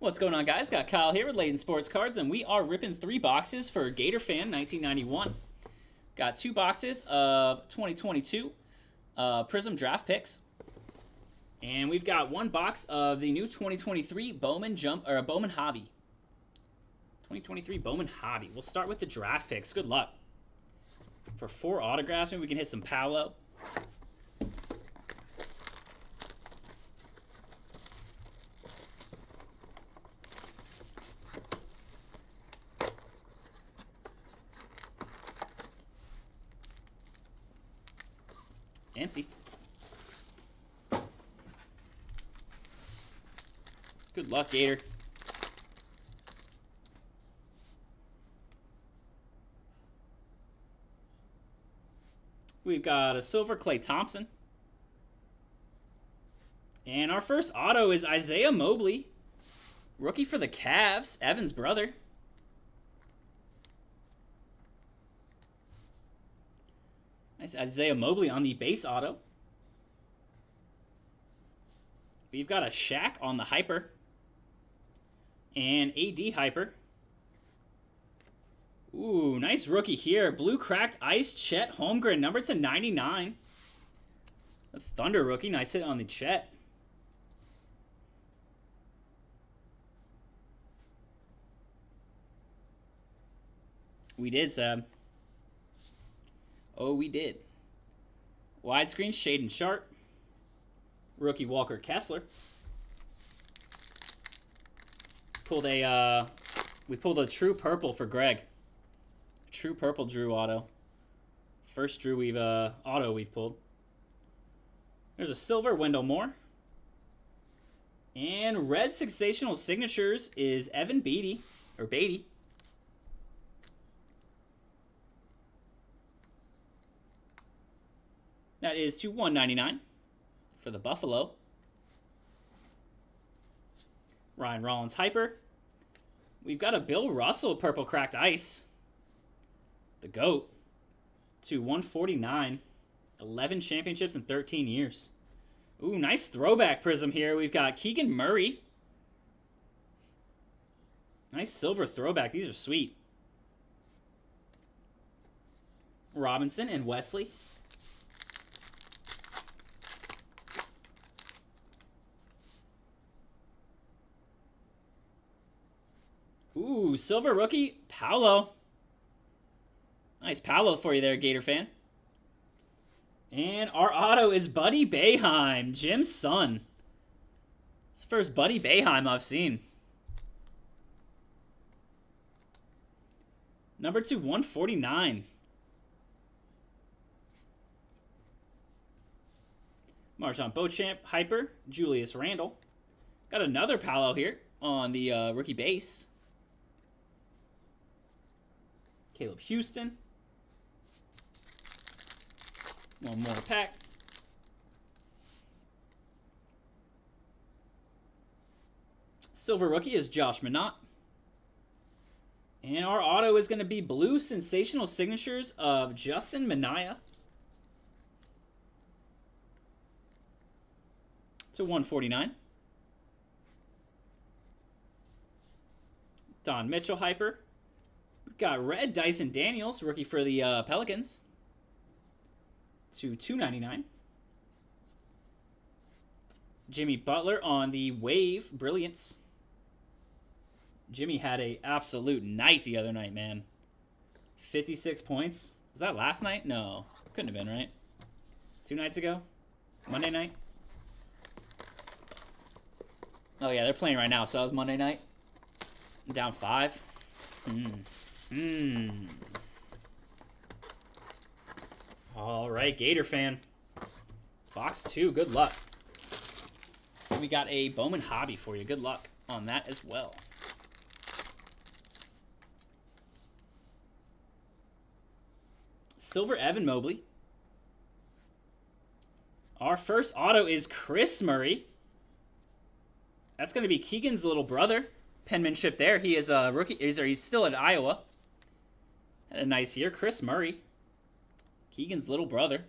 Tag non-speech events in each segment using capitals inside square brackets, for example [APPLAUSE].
What's going on, guys? Got Kyle here with Layton Sports Cards, and we are ripping three boxes for Gator Fan 1991. Got two boxes of 2022 uh, Prizm Draft Picks, and we've got one box of the new 2023 Bowman Jump or Bowman Hobby. 2023 Bowman Hobby. We'll start with the draft picks. Good luck. For four autographs, maybe we can hit some Paolo. Empty. Good luck, Gator. We've got a silver Klay Thompson. And our first auto is Isaiah Mobley. Rookie for the Cavs, Evan's brother. Nice Isaiah Mobley on the base auto. We've got a Shaq on the Hyper. And AD Hyper. Ooh, nice rookie here. Blue cracked ice Chet Holmgren, number to 99. A Thunder rookie. Nice hit on the Chet. We did, Sam. Oh, we did. Widescreen, Shaedon Sharp. Rookie Walker Kessler. Pulled a, uh, we pulled a true purple for Greg. True purple Drew auto. First Drew we've, uh, auto we've pulled. There's a silver Wendell Moore. And red sensational signatures is Evan Beatty, or Beatty. That is to 199 for the Buffalo. Ryan Rollins Hyper. We've got a Bill Russell Purple Cracked Ice. The GOAT. To 149. 11 championships in 13 years. Ooh, nice throwback Prizm here. We've got Keegan Murray. Nice silver throwback. These are sweet. Robinson and Wesley. Ooh, silver rookie, Paolo. Nice Paolo for you there, Gator fan. And our auto is Buddy Boeheim, Jim's son. It's the first Buddy Boeheim I've seen. Number two, 149. MarJon Beauchamp, Hyper, Julius Randle. Got another Paolo here on the uh, rookie base. Caleb Houston. One more pack. Silver rookie is Josh Minott. And our auto is going to be blue sensational signatures of Justin Minaya. To 149. Don Mitchell Hyper. Got red Dyson Daniels, rookie for the uh, Pelicans to 299. Jimmy Butler on the Wave Brilliance. Jimmy had a absolute night the other night, man. 56 points. Was that last night? No. Couldn't have been, right? Two nights ago? Monday night? Oh, yeah, they're playing right now, so that was Monday night. Down five. Hmm. Hmm. All right, Gator fan. Box two, good luck. We got a Bowman Hobby for you. Good luck on that as well. Silver Evan Mobley. Our first auto is Kris Murray. That's going to be Keegan's little brother. Penmanship there. He is a rookie. He's, he's still at Iowa. Had a nice year. Kris Murray. Keegan's little brother.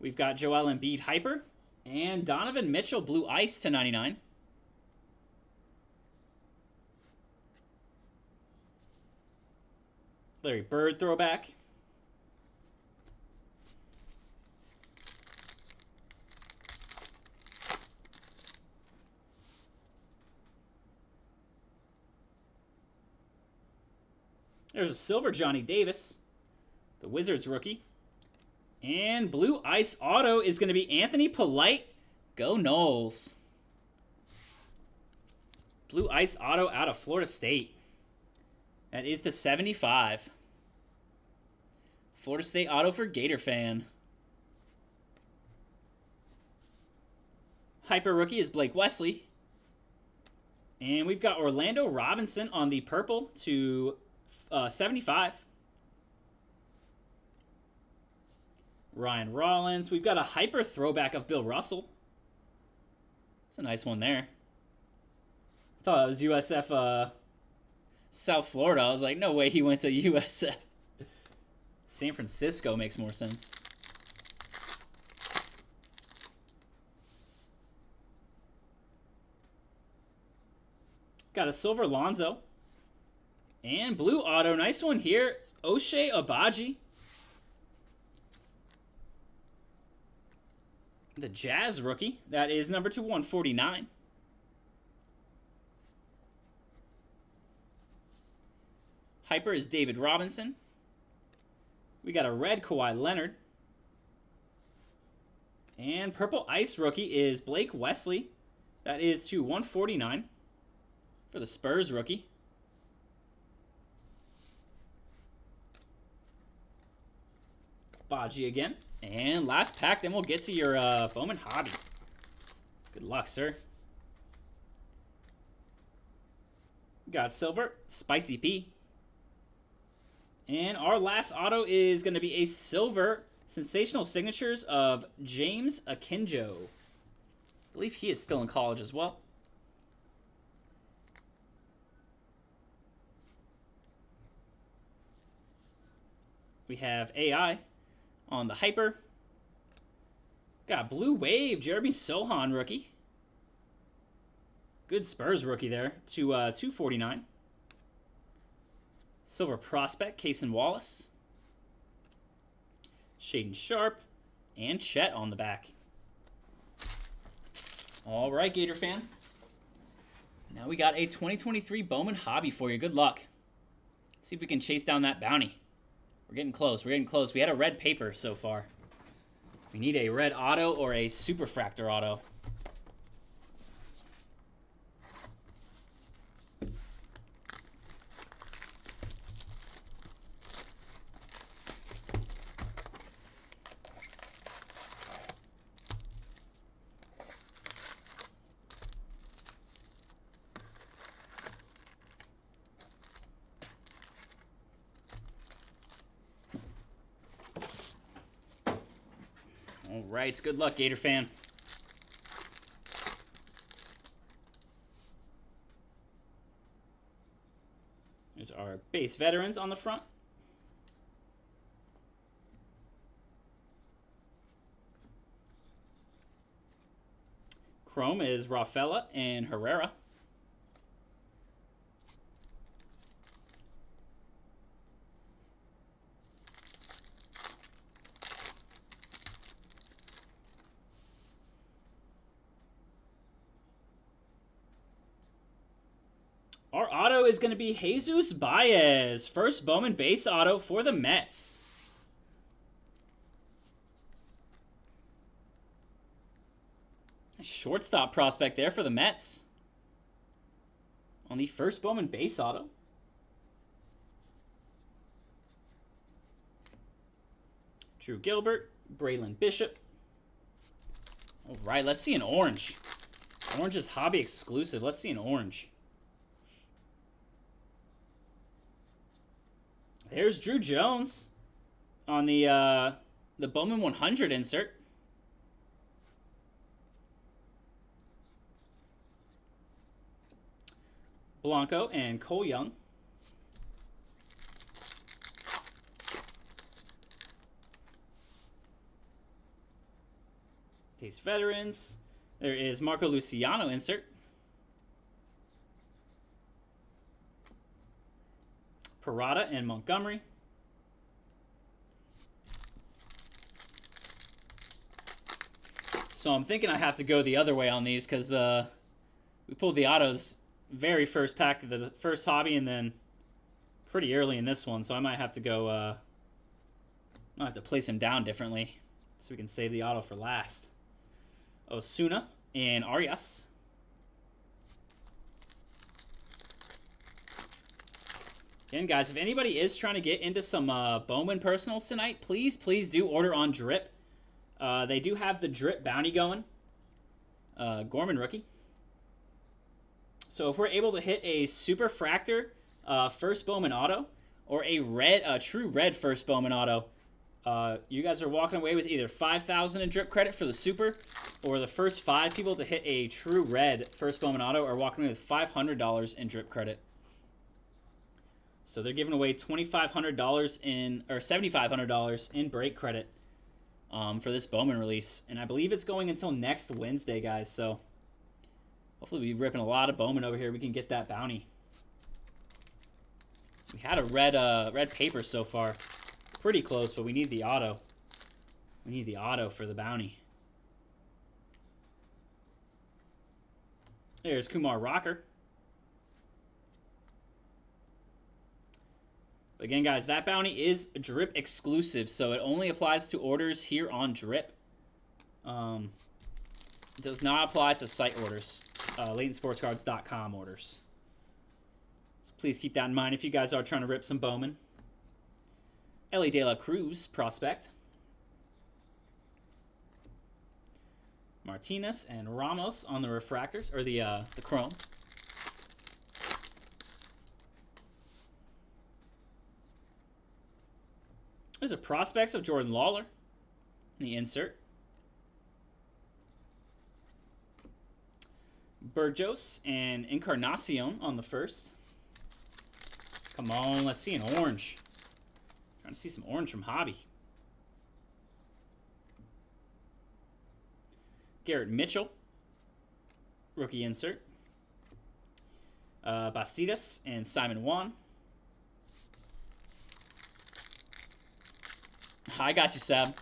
We've got Joel Embiid Hyper. And Donovan Mitchell, blue ice to 99. Larry Bird throwback. There's a silver Johnny Davis, the Wizards rookie. And blue ice auto is going to be Anthony Polite. Go Noles. Blue ice auto out of Florida State. That is to 75. Florida State auto for Gator fan. Hyper rookie is Blake Wesley. And we've got Orlando Robinson on the purple to uh, 75. Ryan Rollins. We've got a hyper throwback of Bill Russell. It's a nice one there. I thought that was USF uh, South Florida. I was like, no way he went to [LAUGHS] USF. San Francisco makes more sense. Got a silver Lonzo. And blue auto. Nice one here. Ochai Agbaji. The Jazz rookie. That is number to 149. Hyper is David Robinson. We got a red Kawhi Leonard. And purple ice rookie is Blake Wesley. That is to 149 for the Spurs rookie. Baji again. And last pack, then we'll get to your uh, Bowman Hobby. Good luck, sir. Got silver, Spicy P. And our last auto is going to be a silver sensational signatures of James Akinjo. I believe he is still in college as well. We have AI on the Hyper. Got Blue Wave, Jeremy Sochan rookie. Good Spurs rookie there to uh, 249. Silver Prospect, Cason Wallace. Shaedon Sharp And Chet on the back. All right, Gator fan. Now we got a 2023 Bowman Hobby for you. Good luck. Let's see if we can chase down that bounty. We're getting close. We're getting close. We had a red paper so far. We need a red auto or a superfractor auto. All right, good luck, Gator fan. There's our base veterans on the front. Chrome is Rafaela and Herrera. Our auto is going to be Jesus Baez. First Bowman base auto for the Mets. Shortstop prospect there for the Mets. On the first Bowman base auto. Drew Gilbert, Braylon Bishop. All right, let's see an orange. Orange is hobby exclusive. Let's see an orange. There's Drew Jones on the uh, the Bowman 100 insert. Blanco and Cole Young. Base veterans. There is Marco Luciano insert. Parada and Montgomery. So I'm thinking I have to go the other way on these because uh, we pulled the autos very first pack of the first hobby and then pretty early in this one. So I might have to go, uh, I might have to place him down differently so we can save the auto for last. Osuna and Arias. Again, guys, if anybody is trying to get into some uh, Bowman personals tonight, please, please do order on Drip. Uh, they do have the Drip bounty going. Uh, Gorman rookie. So if we're able to hit a Super Fractor uh, first Bowman auto or a red, a true red first Bowman auto, uh, you guys are walking away with either 5,000 in drip credit for the super, or the first five people to hit a true red first Bowman auto are walking away with $500 in drip credit. So they're giving away $2,500 in, or $7,500 in break credit um, for this Bowman release. And I believe it's going until next Wednesday, guys. So hopefully we'll be ripping a lot of Bowman over here. We can get that bounty. We had a red, uh, red paper so far. Pretty close, but we need the auto. We need the auto for the bounty. There's Kumar Rocker. Again, guys, that bounty is Drip exclusive, so it only applies to orders here on Drip. Um, does not apply to site orders, uh, LaytonSportsCards.com orders. So please keep that in mind if you guys are trying to rip some Bowman. Elly De La Cruz, prospect. Martinez and Ramos on the refractors, or the, uh, the chrome. There's a prospects of Jordan Lawlar. The insert. Burgos and Encarnacion on the first. Come on, let's see an orange. Trying to see some orange from Hobby. Garrett Mitchell. Rookie insert. Uh, Bastidas and Simon Juan. I got you, Sab.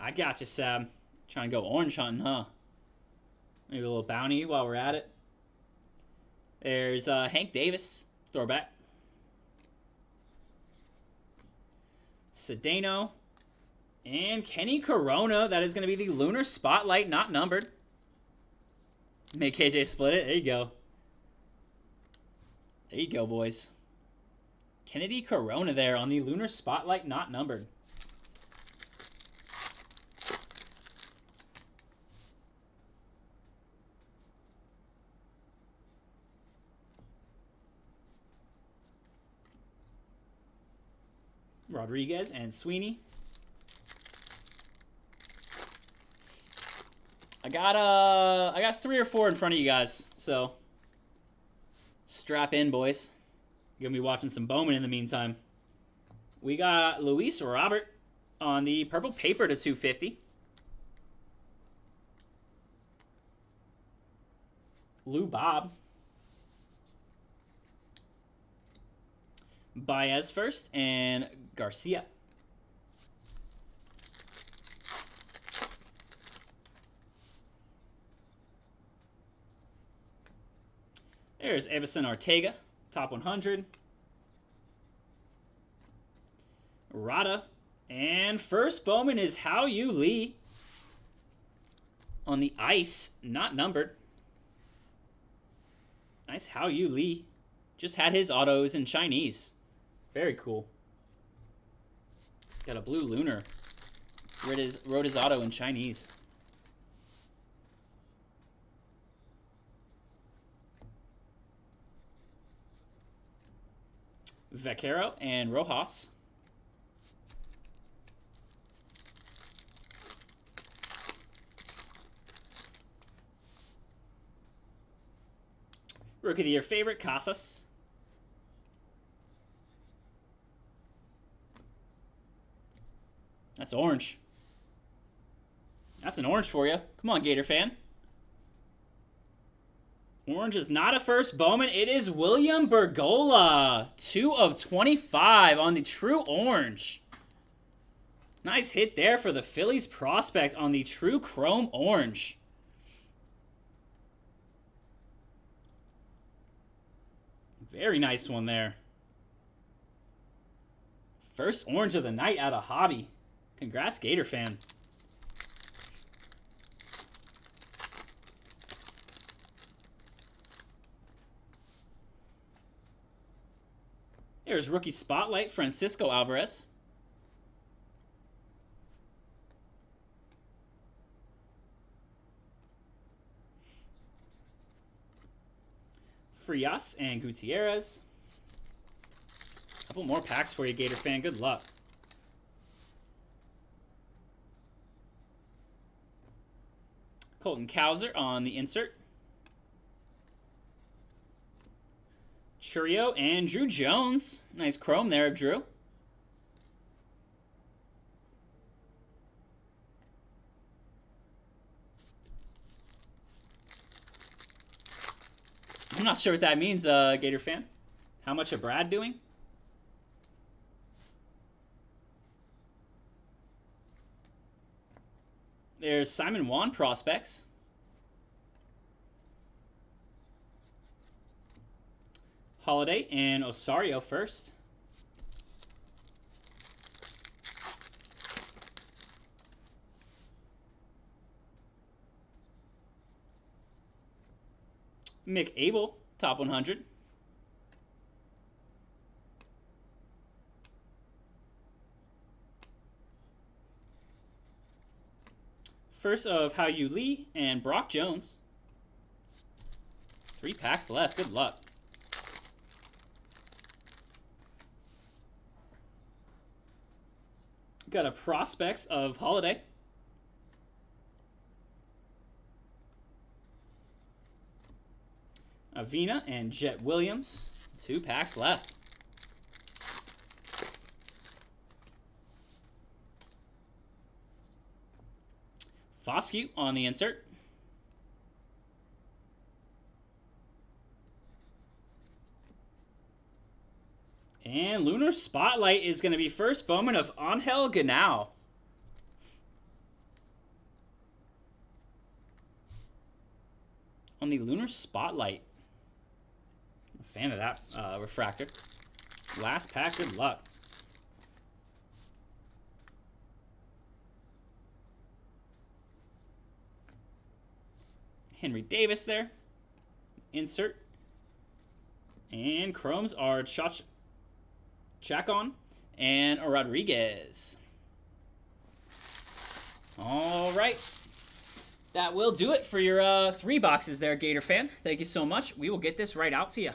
I got you, Sab. Trying to go orange hunting, huh? Maybe a little bounty while we're at it. There's uh, Hank Davis, throwback. Sedano. And Kenny Corona. That is going to be the Lunar Spotlight, not numbered. Make KJ split it. There you go. There you go, boys. Kenedy Corona there on the Lunar Spotlight, not numbered. Rodriguez and Sweeney. I got uh I got three or four in front of you guys, so strap in, boys. Going to be watching some Bowman in the meantime. We got Luis Robert on the purple paper to 250. Lou Bob. Baez first and Garcia. There's Everson Ortega top 100. Rada. And first Bowman is Hao-Yu Lee on the ice, not numbered. Nice Hao-Yu Lee. Just had his autos in Chinese. Very cool. Got a blue lunar. Wrote his, wrote his auto in Chinese. Vaquero and Rojas. Rookie of the Year favorite, Casas. That's orange. That's That's an orange for you. Come on, Gator fan. Orange is not a first Bowman. It is William Bergolla. 2 of 25 on the true orange. Nice hit there for the Phillies prospect on the true chrome orange. Very nice one there. First orange of the night out of hobby. Congrats, Gator fan. There's rookie spotlight, Francisco Alvarez. Frias and Gutierrez. A couple more packs for you, Gator fan. Good luck. Colton Cowser on the insert. Chourio and Drew Jones. Nice chrome there, Drew. I'm not sure what that means, uh, Gator fan. How much of Brad doing? There's Simon Juan prospects. Holiday and Osario first. Mick Abel, top 100. First of Hao-Yu Lee and Brock Jones. Three packs left. Good luck. Got a prospects of Holiday. Avina and Jett Williams. Two packs left. Foscue on the insert. And Lunar Spotlight is going to be first Bowman of Angel Genao. On the Lunar Spotlight. I'm a fan of that uh, refractor. Last pack, good luck. Henry Davis there. Insert. And chromes are Chach Chacon and Rodriguez. All right. That will do it for your uh, three boxes there, Gator fan. Thank you so much. We will get this right out to you.